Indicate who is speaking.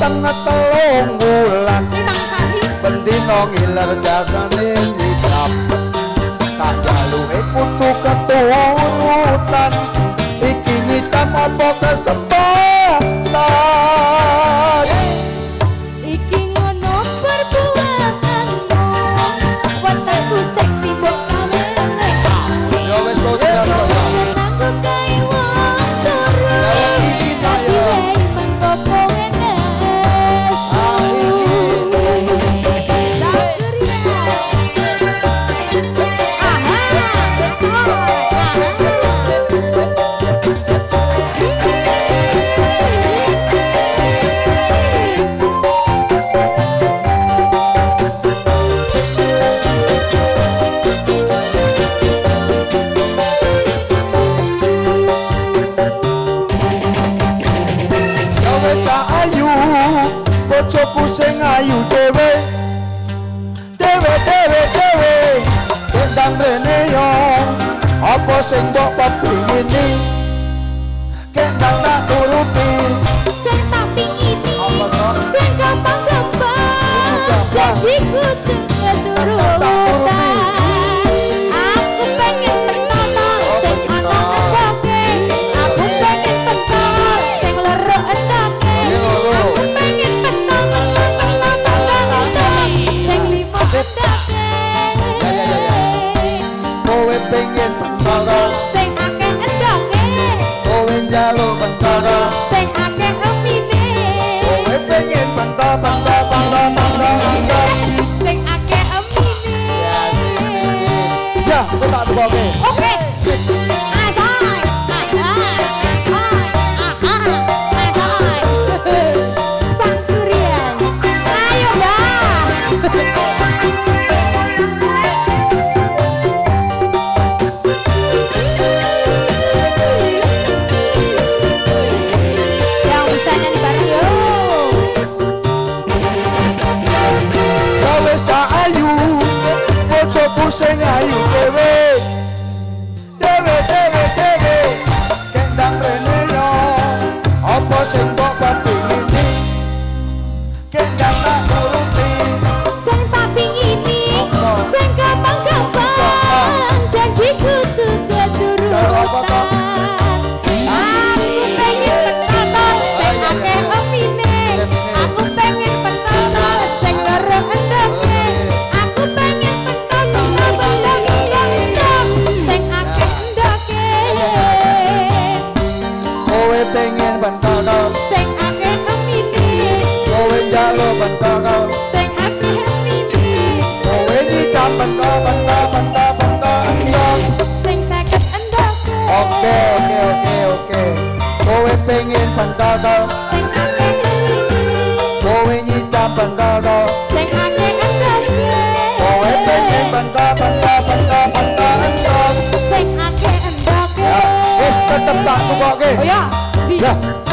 Speaker 1: mateng telung bulan. Bendina ngiler jasane nyicap. Sajalu e kutu keturutan iki nyicap apa kesem bocoku sing ayu dhewe. Dhewe dhewe dhewe. Endang rene yo. Apa sing mbok pengini kendang tak turuti.
Speaker 2: Sing tak pengini sing gampang
Speaker 1: señal y te ve, te ve, te que andan renelo, o posendo papi, que andan por un bandado.
Speaker 2: Deja que ande bien. Oh, es bebé,
Speaker 1: banda, banda, banda, banda, banda.
Speaker 2: Deja que ande bien. Ya, esta tanda, tu
Speaker 1: bagué. Oh,
Speaker 2: ya.
Speaker 1: Ya.